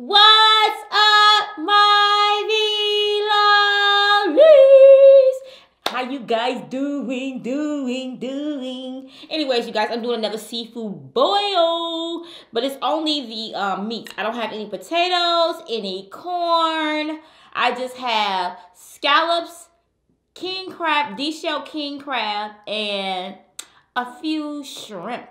What's up, my B-Lovies? How you guys doing, doing, doing? Anyways, you guys, I'm doing another seafood boil, but it's only the um, meat. I don't have any potatoes, any corn. I just have scallops, king crab, D-shell king crab, and a few shrimp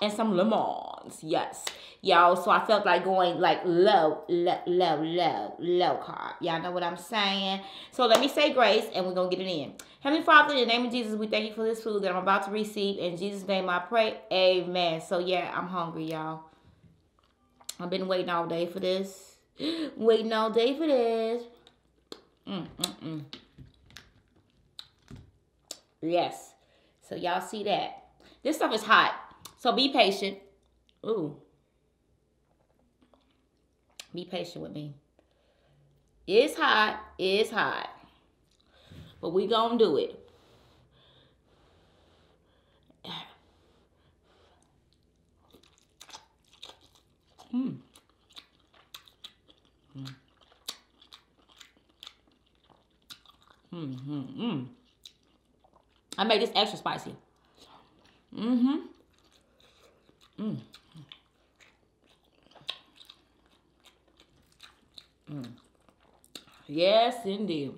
and some lemons. Yes y'all. So I felt like going like low, low, low, low, low carb. Y'all know what I'm saying? So let me say grace and we're going to get it in. Heavenly Father, in the name of Jesus, we thank you for this food that I'm about to receive. In Jesus' name I pray. Amen. So yeah, I'm hungry, y'all. I've been waiting all day for this. waiting all day for this. Mm, mm, mm. Yes. So y'all see that. This stuff is hot. So be patient. Ooh. Be patient with me. It's hot. It's hot. But we gonna do it. Hmm. Mm. Mm, mm, mm. I made this extra spicy. Mm-hmm. Mm. Yes, indeed.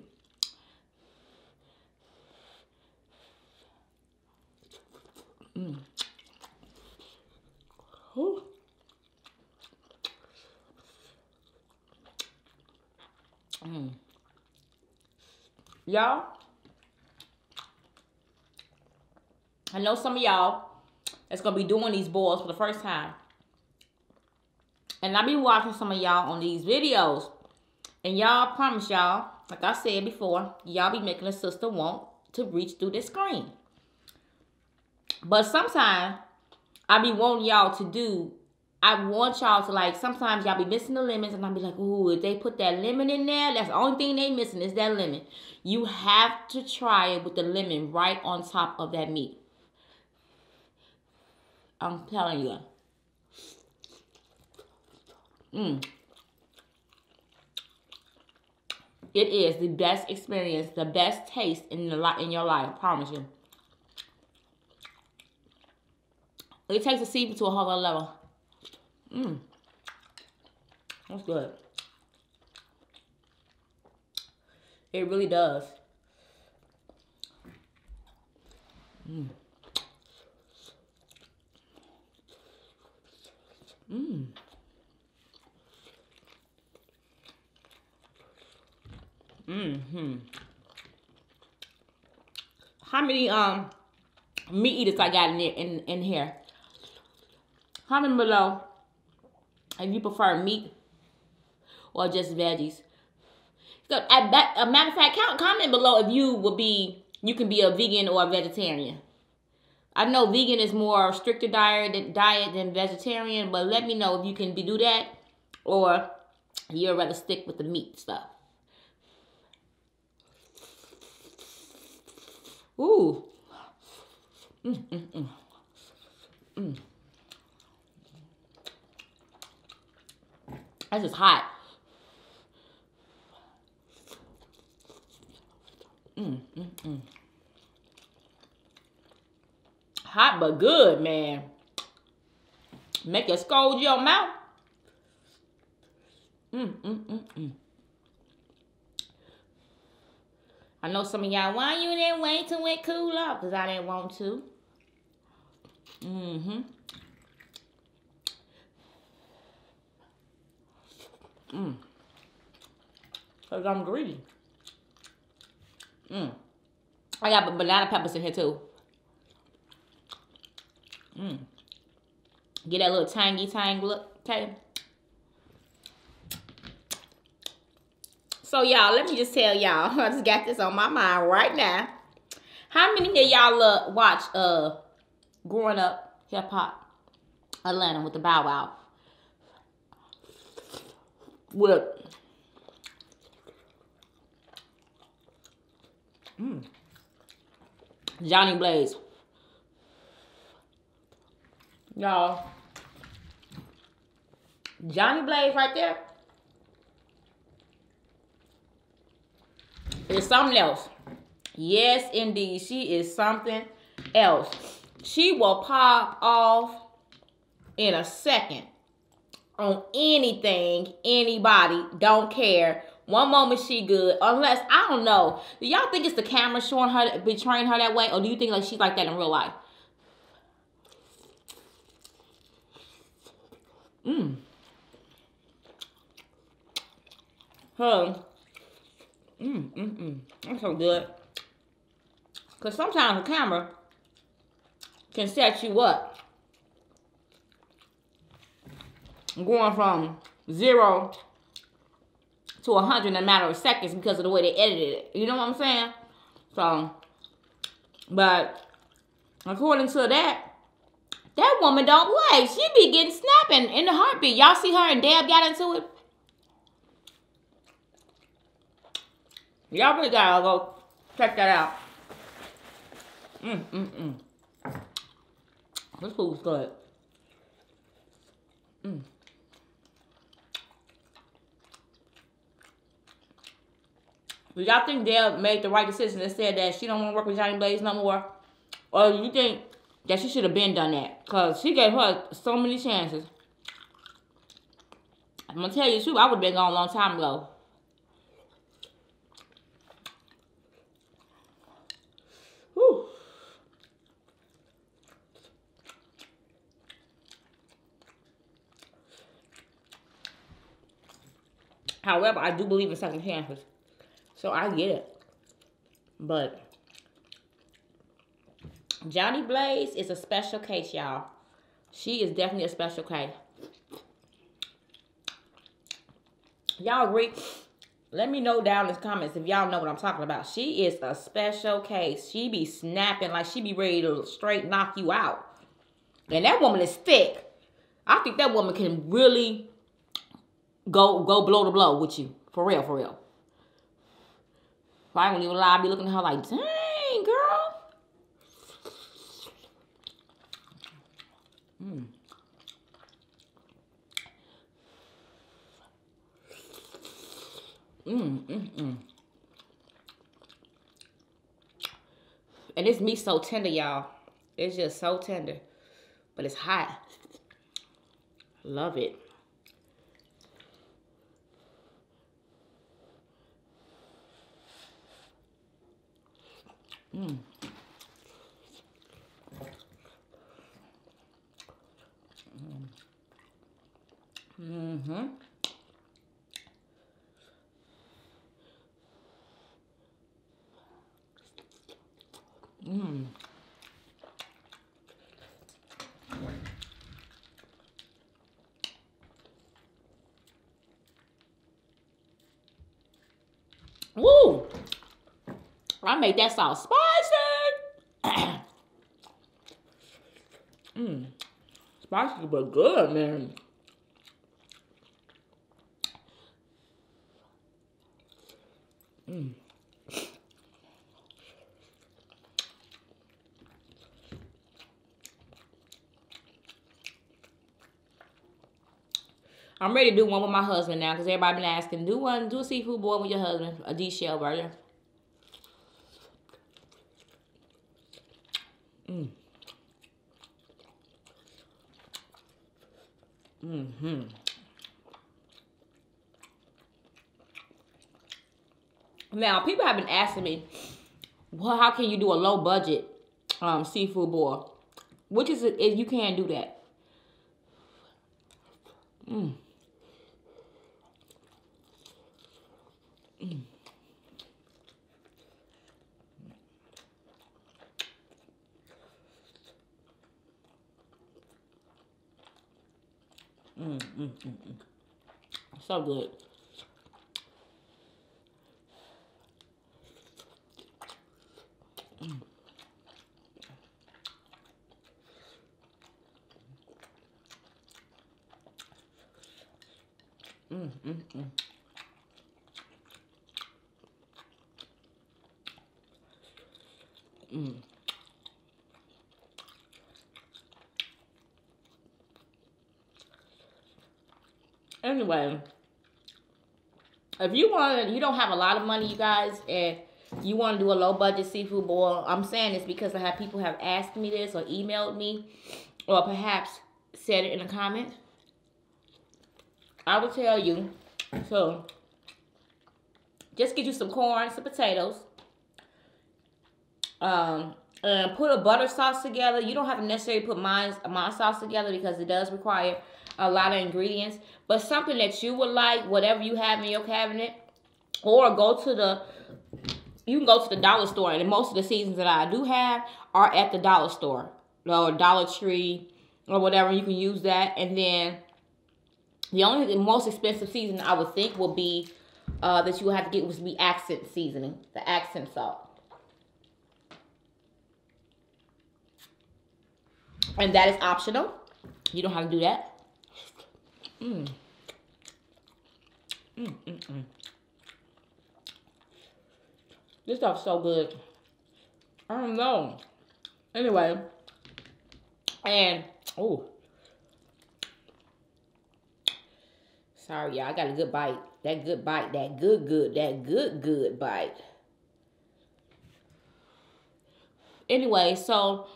Mm. Mm. Y'all, I know some of y'all that's to be doing these boils for the first time. And I be watching some of y'all on these videos. And y'all promise y'all, like I said before, y'all be making a sister want to reach through the screen. But sometimes I be wanting y'all to do, I want y'all to like, sometimes y'all be missing the lemons and I be like, ooh, if they put that lemon in there, that's the only thing they missing is that lemon. You have to try it with the lemon right on top of that meat. I'm telling you. Mmm. It is the best experience, the best taste in the in your life. I promise you. It takes a seafood to a whole other level. Mmm. That's good. It really does. Mmm. Mmm. Mm-hmm. How many um meat eaters I got in there, in, in here? Comment below if you prefer meat or just veggies. So, at that, a matter of fact, comment below if you will be, you can be a vegan or a vegetarian. I know vegan is more stricter diet, diet than vegetarian, but let me know if you can do that or you'd rather stick with the meat stuff. Ooh. Mm, mm, mm. Mm. This is hot. Mm, mm, mm. Hot but good, man. Make it scold your mouth. Mm, mm, mm, mm. I know some of y'all, why you didn't wait till it cool off? Because I didn't want to. Mm-hmm. Mm. Because I'm greedy. Mm. I got banana peppers in here too. Mm. Get that little tangy tang look, okay? So y'all, let me just tell y'all, I just got this on my mind right now. How many of y'all watch uh growing up hip hop Atlanta with the Bow Wow? With mm, Jhonni Blaze. Y'all. Jhonni Blaze right there is something else. Yes, indeed. She is something else. She will pop off in a second on anything, anybody, don't care. One moment she good, unless I don't know. Do y'all think it's the camera showing her, betraying her that way, or do you think like she's like that in real life? Mmm. Huh. Mmm, mmm, mmm. That's so good. Because sometimes the camera can set you up. Going from zero to a 100 in a matter of seconds because of the way they edited it. You know what I'm saying? So, but according to that, that woman don't play. She be getting snapping in the heartbeat. Y'all see her and Deb got into it? Y'all really gotta go check that out. Mm, mm, mm. This food's good. Mm. Do y'all think Deb made the right decision and said that she don't want to work with Jhonni Blaze no more? Or you think that she should have been done that? Because she gave her so many chances. I'm going to tell you the truth. I would have been gone a long time ago. However, I do believe in second chances. So I get it. But Jhonni Blaze is a special case, y'all. She is definitely a special case. Y'all agree? Let me know down in the comments if y'all know what I'm talking about. She is a special case. She be snapping like she be ready to straight knock you out. And that woman is thick. I think that woman can really go go blow to blow with you. For real, for real. If I ain't even lie, I be looking at her like, dang, girl. Mm. Mm, mm, mm. And this meat so tender, y'all. It's just so tender. But it's hot. Love it. Mm. Mm-hmm. Mm. Woo! I made that sauce spicy. Mmm. Spicy but good, man. Mmm. I'm ready to do one with my husband now because everybody been asking, do one, do a seafood boil with your husband, a D-shell burger. Mm. Mm-hmm. Now, people have been asking me, well, how can you do a low budget um, seafood boil? Which is, if you can do that. Mm. Mm, mm, mm. So good. Mm. Mm, mm, mm. Mm. Anyway, if you want, you don't have a lot of money, you guys, and you want to do a low budget seafood boil. I'm saying this because I have people have asked me this or emailed me, or perhaps said it in the comments. I will tell you. So, just get you some corn, some potatoes. Um, and put a butter sauce together. You don't have to necessarily put my, my sauce together because it does require a lot of ingredients. But something that you would like, whatever you have in your cabinet. Or go to the, you can go to the dollar store. And most of the seasons that I do have are at the dollar store. Or Dollar Tree or whatever. You can use that. And then the only the most expensive season I would think will be uh, that you would have to get would be accent seasoning, the accent salt. And that is optional. You don't have to do that. Mmm. Mmm, mmm, mmm. This stuff's so good. I don't know. Anyway. And, oh. Sorry, y'all. I got a good bite. That good bite. That good, good. That good, good bite. Anyway, so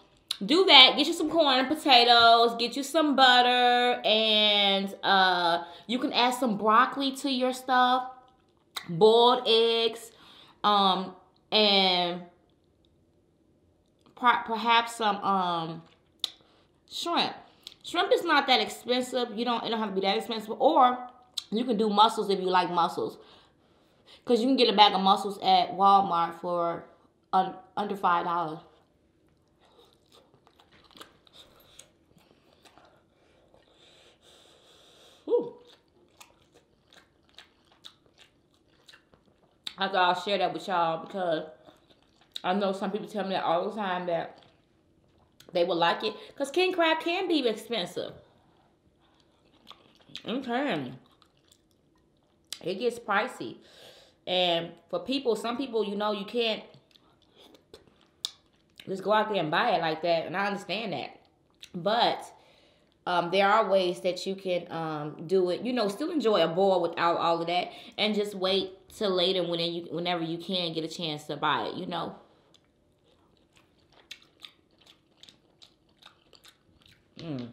do that. Get you some corn and potatoes. Get you some butter. And uh, you can add some broccoli to your stuff. Boiled eggs. Um, and perhaps some um, shrimp. Shrimp is not that expensive. You don't, it don't have to be that expensive. Or you can do mussels if you like mussels. Because you can get a bag of mussels at Walmart for un under $5. I thought I'll share that with y'all because I know some people tell me that all the time that they would like it. Because king crab can be expensive. Okay. It gets pricey. And for people, some people, you know, you can't just go out there and buy it like that. And I understand that. But um, there are ways that you can um, do it. You know, still enjoy a boil without all of that, and just wait till later when you, whenever you can get a chance to buy it. You know. Mm.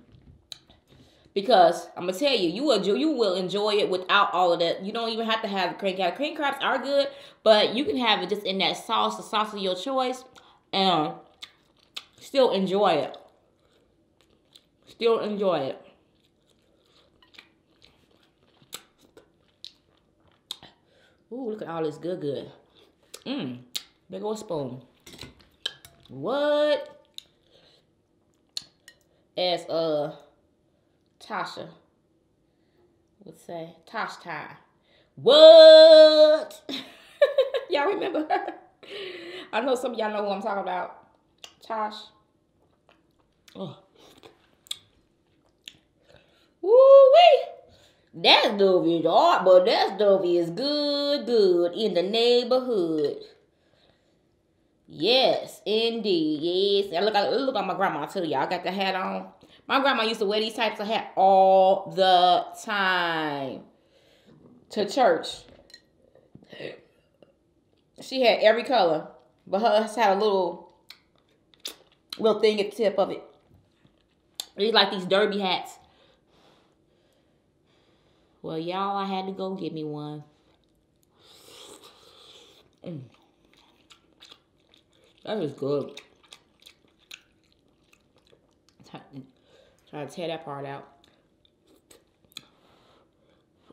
Because I'm gonna tell you, you will you will enjoy it without all of that. You don't even have to have cream crab. Cream crabs are good, but you can have it just in that sauce, the sauce of your choice, and still enjoy it still enjoy it. Ooh, look at all this good good. Mmm, big old spoon. What? As uh Tasha would say, Tosh tie. What? y'all remember her? I know some of y'all know who I'm talking about. Tosh. Oh. That stuff is hard, but that stuff is good, good in the neighborhood. Yes, indeed. Yes. And look, at look at my grandma too, y'all. got the hat on. My grandma used to wear these types of hat all the time to church. She had every color, but hers had a little little thing at the tip of it. These like these derby hats. Well, y'all, I had to go get me one. Mm. That is good. Try to tear that part out.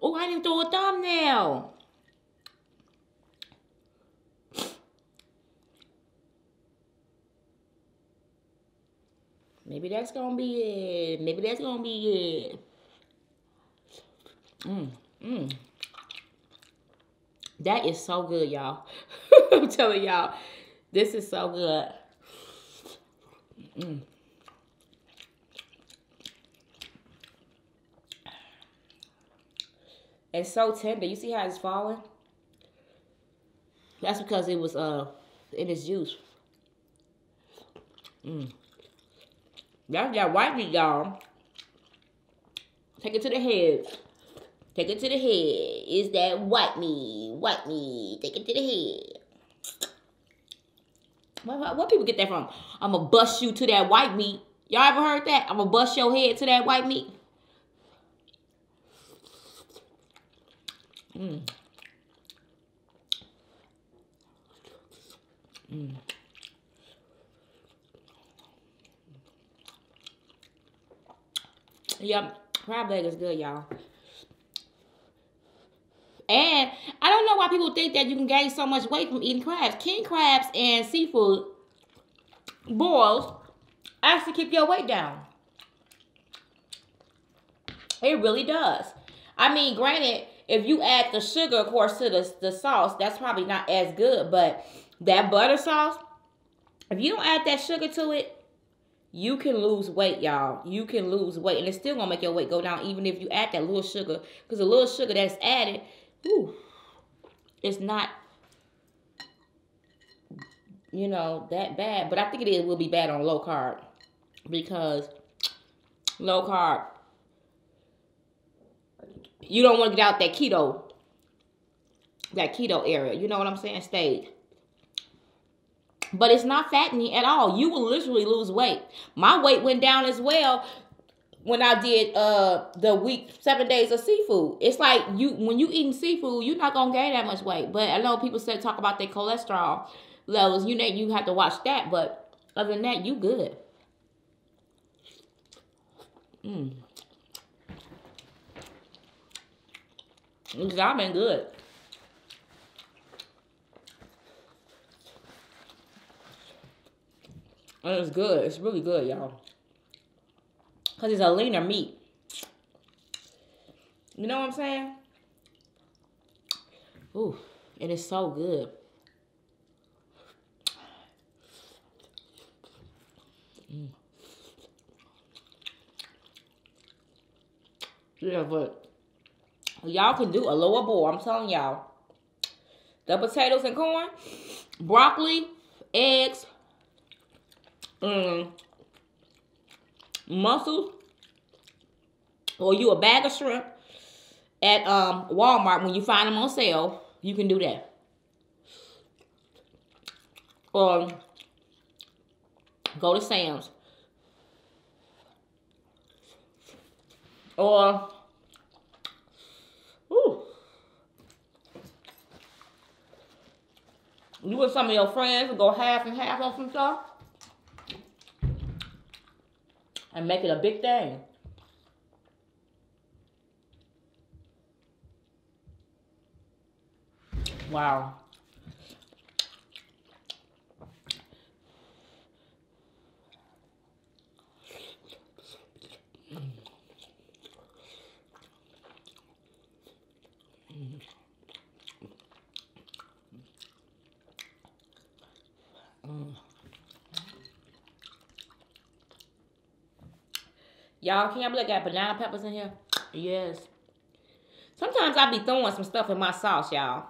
Oh, I didn't throw a thumbnail. Maybe that's gonna be it. Maybe that's gonna be it. Mmm. Mmm. That is so good, y'all. I'm telling y'all, this is so good. Mmm. It's so tender. You see how it's falling? That's because it was uh in its juice. Mmm. That's that white meat, y'all. Take it to the head. Take it to the head. Is that white meat? White meat. Take it to the head. What, what people get that from? I'm going to bust you to that white meat. Y'all ever heard that? I'm going to bust your head to that white meat. Mm. Mm. Yep, crab leg is good, y'all. And I don't know why people think that you can gain so much weight from eating crabs. King crabs and seafood boils actually keep your weight down. It really does. I mean, granted, if you add the sugar, of course, to the, the sauce, that's probably not as good. But that butter sauce, if you don't add that sugar to it, you can lose weight, y'all. You can lose weight. And it's still going to make your weight go down even if you add that little sugar. Because the little sugar that's added, whew, it's not, you know, that bad. But I think it is, will be bad on low carb. Because low carb, you don't want to get out that keto, that keto area. You know what I'm saying? Stage. But it's not fattening at all. You will literally lose weight. My weight went down as well when I did uh the week seven days of seafood. It's like you when you eating seafood, you're not gonna gain that much weight. But I know people said talk about their cholesterol levels. You know you have to watch that, but other than that, you good. Mm. I've been good. And it's good. It's really good, y'all. Because it's a leaner meat. You know what I'm saying? Ooh, and it is so good. Mm. Yeah, but y'all can do a lower bowl. I'm telling y'all. The potatoes and corn, broccoli, eggs, um, mussels, or you a bag of shrimp at um, Walmart when you find them on sale, you can do that. Or go to Sam's. Or, ooh, you and some of your friends go half and half on some stuff and make it a big thing. Wow. Y'all, can y'all believe I got banana peppers in here? Yes. Sometimes I be throwing some stuff in my sauce, y'all.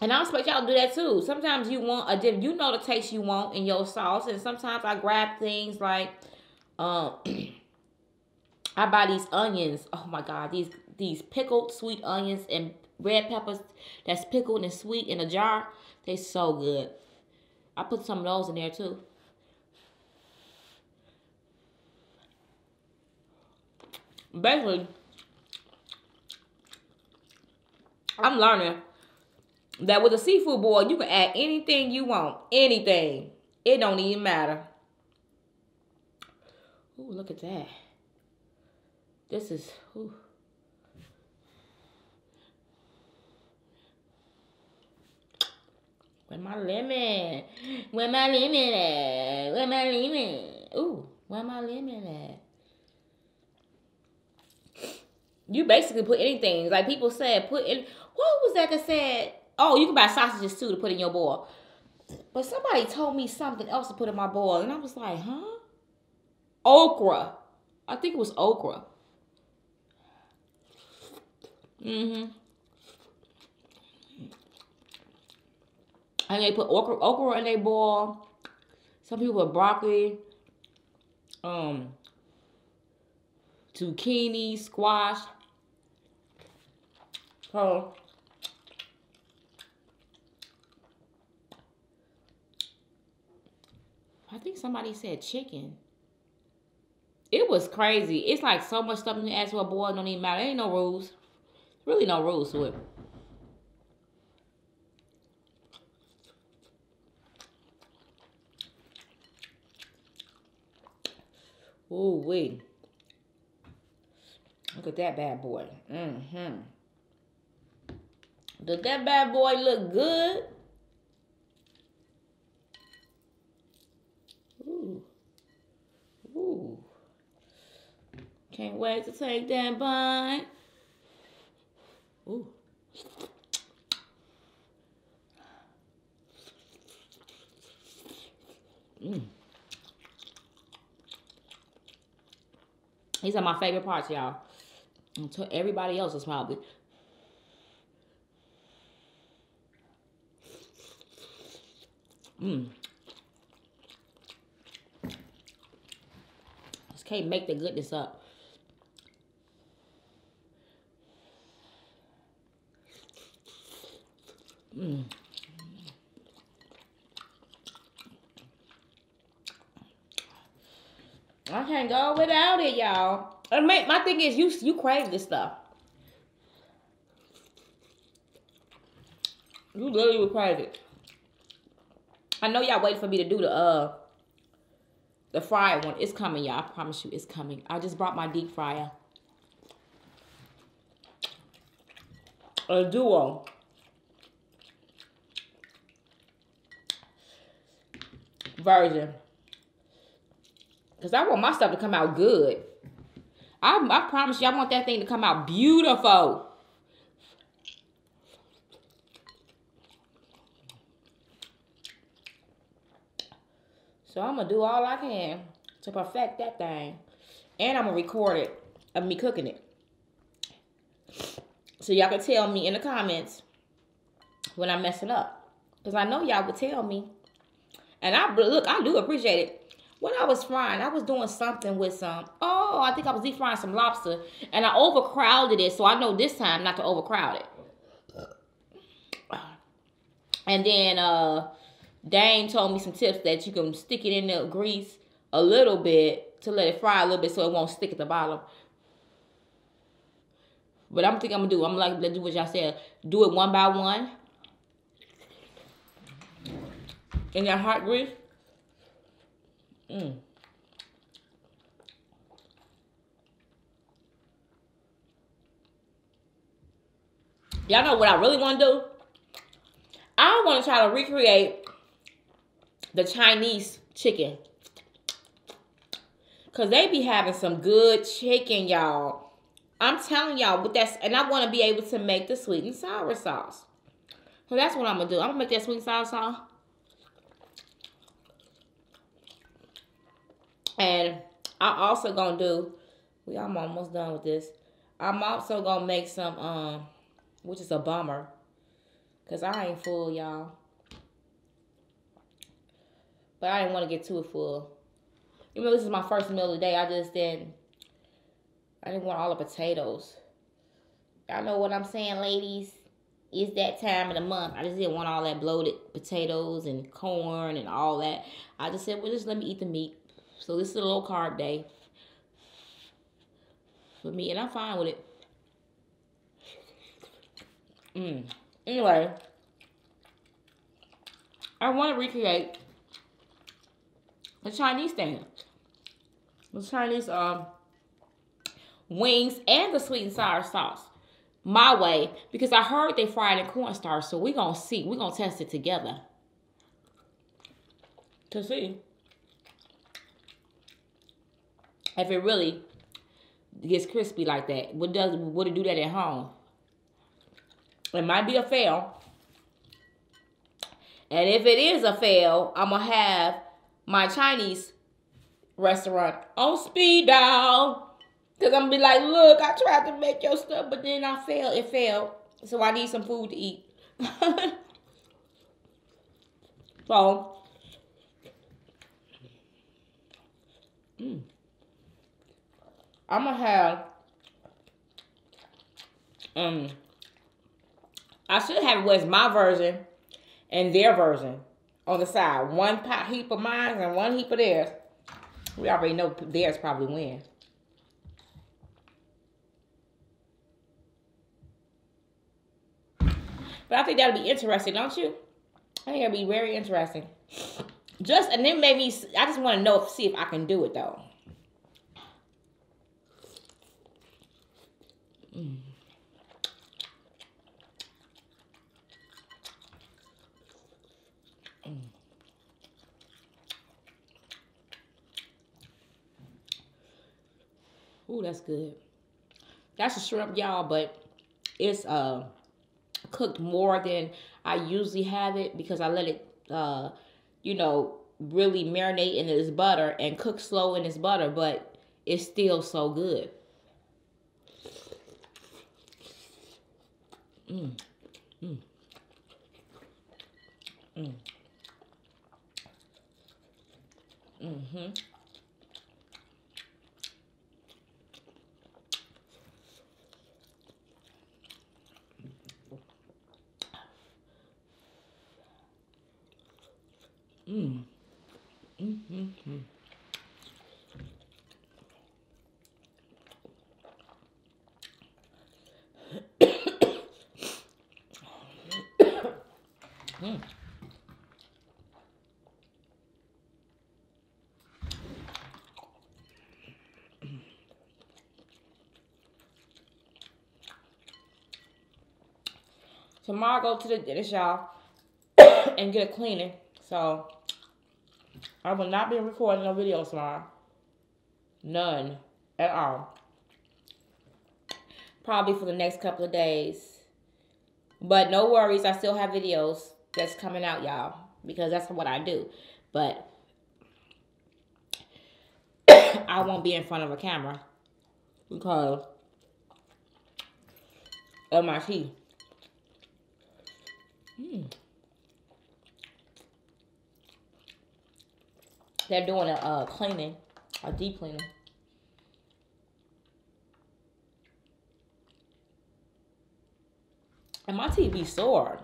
And I expect y'all to do that too. Sometimes you want a dip. You know the taste you want in your sauce. And sometimes I grab things like, um, I buy these onions. Oh my God. These, these pickled sweet onions and red peppers that's pickled and sweet in a jar. They so good. I put some of those in there too. Basically, I'm learning that with a seafood boil, you can add anything you want. Anything. It don't even matter. Ooh, look at that. This is, ooh. Where my lemon? Where my lemon at? Where my lemon? Ooh, where my lemon at? You basically put anything. Like people said, put in. What was that that said? Oh, you can buy sausages too to put in your boil. But somebody told me something else to put in my boil, and I was like, huh? Okra. I think it was okra. Mm-hmm. And they put okra, okra in their boil. Some people put broccoli. Um, zucchini, squash. So I think somebody said chicken. It was crazy. It's like so much stuff you ask for a boy don't even matter. There ain't no rules. Really no rules to it. Ooh, wait. Look at that bad boy. Mm-hmm. Does that bad boy look good? Ooh. Ooh. Can't wait to take that bite. Ooh. Mmm. These are my favorite parts, y'all. Until everybody else is probably. Mmm. Just can't make the goodness up. Mmm. I can't go without it, y'all. And my, my thing is, you you crave this stuff. You literally crave it. I know y'all waiting for me to do the uh the fried one. It's coming, y'all. I promise you, it's coming. I just brought my deep fryer. A duo. Version. Because I want my stuff to come out good. I, I promise you, I want that thing to come out beautiful. So I'm going to do all I can to perfect that thing. And I'm going to record it of me cooking it. So y'all can tell me in the comments when I'm messing up. Because I know y'all would tell me. And I look, I do appreciate it. When I was frying, I was doing something with some, oh, I think I was deep frying some lobster. And I overcrowded it, so I know this time not to overcrowd it. And then uh, Dane told me some tips that you can stick it in the grease a little bit to let it fry a little bit so it won't stick at the bottom. But I'm think I'm gonna do. I'm like to do what y'all said. Do it one by one. In that hot grease. Mm. Y'all know what I really want to do? I want to try to recreate the Chinese chicken. Because they be having some good chicken, y'all. I'm telling y'all, with that, and I want to be able to make the sweet and sour sauce. So that's what I'm going to do. I'm going to make that sweet and sour sauce. And I'm also gonna do, we I'm almost done with this. I'm also gonna make some, um, which is a bummer. Cause I ain't full, y'all. But I didn't want to get too full. Even though this is my first meal of the day, I just didn't, I didn't want all the potatoes. Y'all know what I'm saying, ladies? It's that time of the month. I just didn't want all that bloated potatoes and corn and all that. I just said, well, just let me eat the meat. So this is a low carb day for me, and I'm fine with it. Mm. Anyway, I want to recreate the Chinese thing. The Chinese um wings and the sweet and sour sauce my way because I heard they fried in cornstarch. So we're going to see. We're going to test it together to see if it really gets crispy like that. What does would it do that at home? It might be a fail. And if it is a fail, I'm gonna have my Chinese restaurant on speed dial. Cause I'm gonna be like, look, I tried to make your stuff, but then I failed. It failed. So I need some food to eat. so, mm. I'm gonna have um I should have was my version and their version on the side. One pot heap of mine and one heap of theirs. We already know theirs probably win. But I think that'll be interesting, don't you? I think it'll be very interesting. Just and then maybe I just want to know see if I can do it though. Mm. Ooh, that's good. That's a shrimp, y'all, but it's uh cooked more than I usually have it because I let it, uh, you know, really marinate in this butter and cook slow in this butter, but it's still so good. Mm. Mm. Mm. Mm-hmm. Mm. Mm-hmm. mm. Tomorrow, go to the dentist, y'all, and get a cleaning. So, I will not be recording no videos tomorrow. None at all. Probably for the next couple of days. But no worries, I still have videos that's coming out, y'all. Because that's what I do. But I won't be in front of a camera. Because of my teeth. Hmm. They're doing a uh, cleaning, a deep cleaning. And my be sore.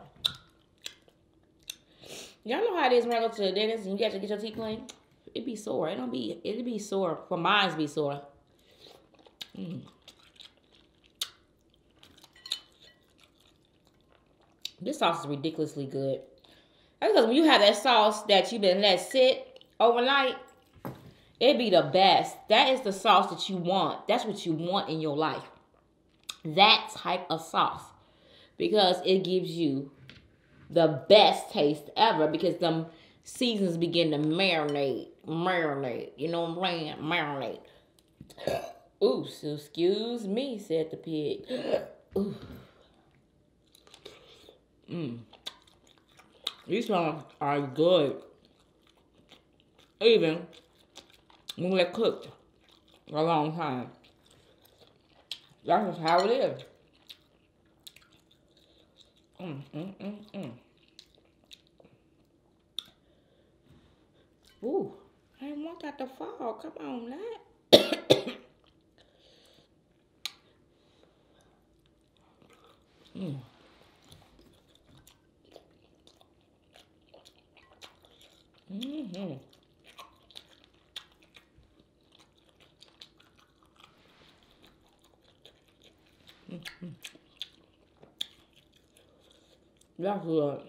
Y'all know how it is when I go to the dentist and you got to get your teeth cleaned? It be sore. It don't be, it be sore. For mine's be sore. Mm. This sauce is ridiculously good. That's because when you have that sauce that you've been let sit overnight, it'd be the best. That is the sauce that you want. That's what you want in your life. That type of sauce. Because it gives you the best taste ever because them seasons begin to marinate. Marinate. You know what I'm saying? Marinate. Ooh, so excuse me, said the pig. Ooh. Mmm. These ones are good even when they're cooked a long time. That's just how it is. Mm, mm, mm, mm. Ooh, I didn't want that to fall. Come on, that. mm. Mm-hmm. That's good.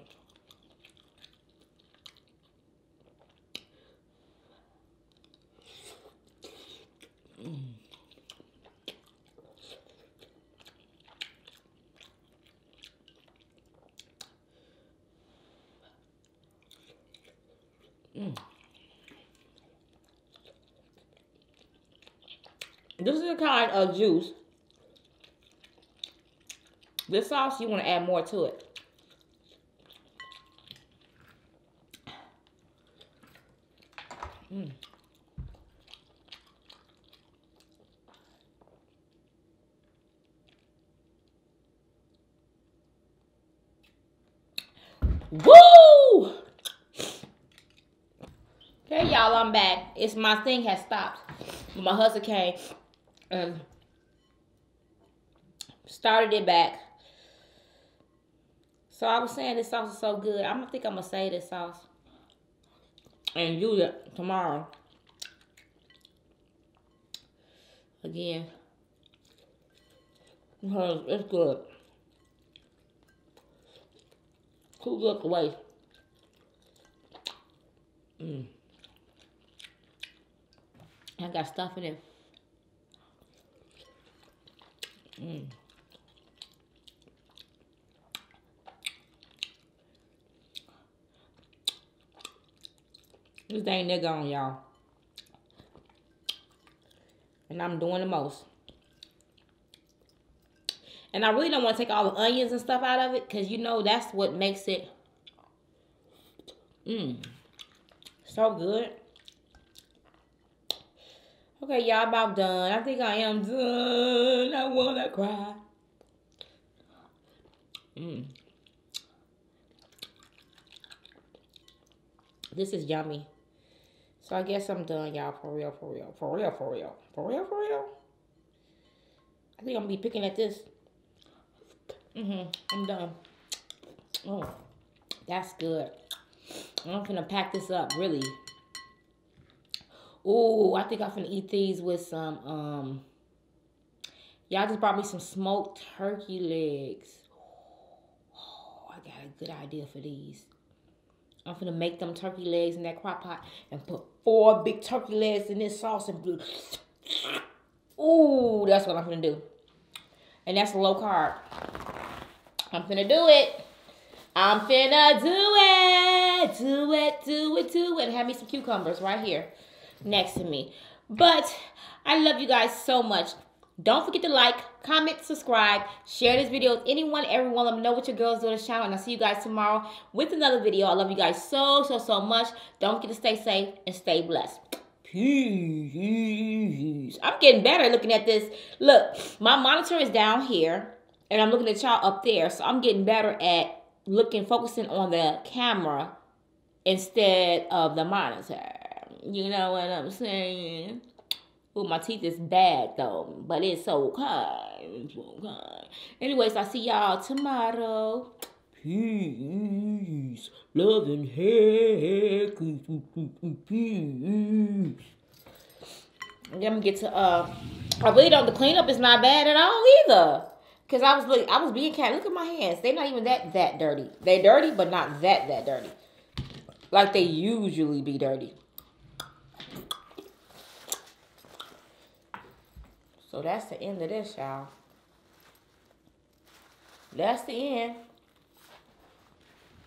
Mm. Mm. This is a kind of juice this sauce, you want to add more to it. Mm. Woo! Okay, y'all, I'm back. It's my thing has stopped. My husband came and started it back. So I was saying this sauce is so good. I'm gonna think I'm gonna save this sauce and use it tomorrow. Again. Because it's good. Too good to waste. Mm. I got stuff in it. Mm. This ain't nigga on y'all. And I'm doing the most. And I really don't want to take all the onions and stuff out of it because you know that's what makes it mmm so good. Okay, y'all about done. I think I am done. I wanna cry. Mmm. This is yummy. So I guess I'm done, y'all. For real, for real, for real, for real, for real, for real. I think I'm gonna be picking at this. Mm-hmm. I'm done. Oh, that's good. I'm gonna pack this up, really. Oh, I think I'm gonna eat these with some, um, y'all just brought me some smoked turkey legs. Oh, I got a good idea for these. I'm gonna make them turkey legs in that crock pot and put four big turkey legs in this sauce and blue. Ooh, that's what I'm gonna do. And that's low carb. I'm finna do it. I'm finna do it. Do it, do it, do it. Have me some cucumbers right here next to me. But I love you guys so much. Don't forget to like, comment, subscribe, share this video with anyone, everyone. Let me know what your girls do on the channel. And I'll see you guys tomorrow with another video. I love you guys so, so, so much. Don't forget to stay safe and stay blessed. Peace. I'm getting better looking at this. Look, my monitor is down here. And I'm looking at y'all up there. So I'm getting better at looking, focusing on the camera instead of the monitor. You know what I'm saying? Ooh, my teeth is bad though, but it's okay. It's okay. Anyways, I'll see y'all tomorrow. Peace. Love and heck. Peace. I'm gonna get to uh I really don't the cleanup is not bad at all either. Cause I was look I was being cat. Look at my hands. They're not even that that dirty. They dirty, but not that that dirty. Like they usually be dirty. So that's the end of this, y'all. That's the end.